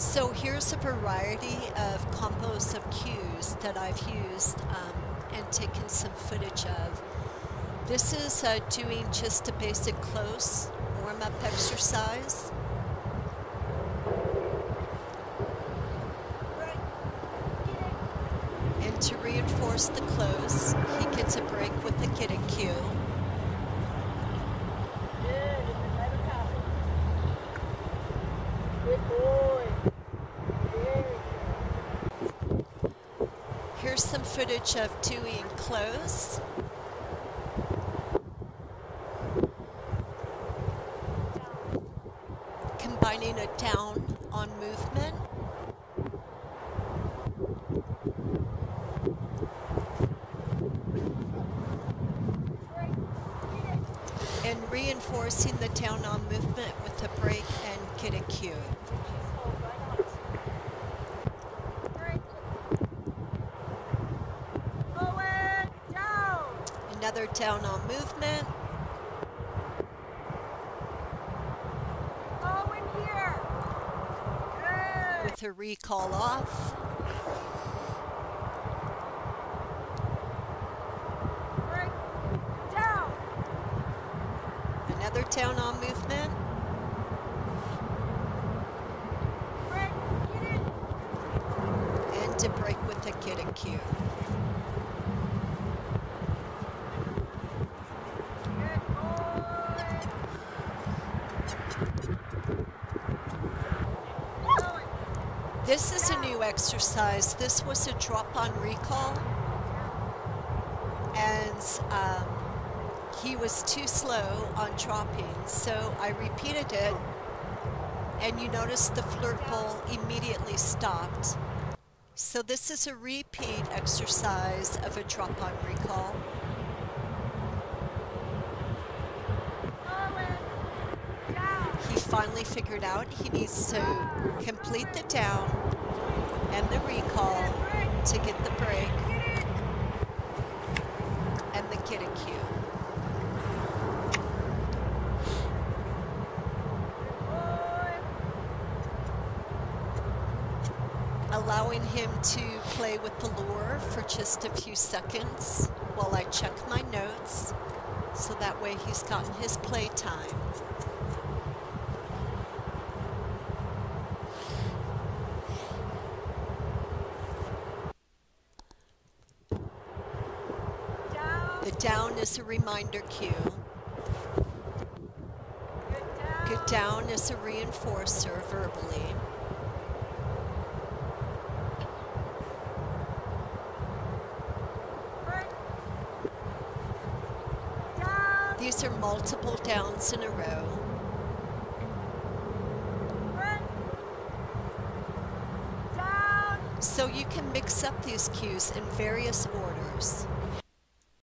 So here's a variety of combos of cues that I've used um, and taken some footage of. This is uh, doing just a basic close warm-up exercise. And to reinforce the close, he gets a break with the kidding cue. Here's some footage of doing close. Combining a down on movement. And reinforcing the down on movement with a break and get a cue. Another down on movement. With a recall off. Another down on movement. And to break with a kid and cue. This is a new exercise. This was a drop on recall. And um, he was too slow on dropping, so I repeated it. And you notice the flirt pole immediately stopped. So this is a repeat exercise of a drop on recall. He finally figured out he needs to complete the down and the recall to get the break and the kid a cue. Allowing him to play with the lure for just a few seconds while I check my notes so that way he's gotten his play time. The down is a reminder cue. Good down is a reinforcer verbally. These are multiple downs in a row. So you can mix up these cues in various orders.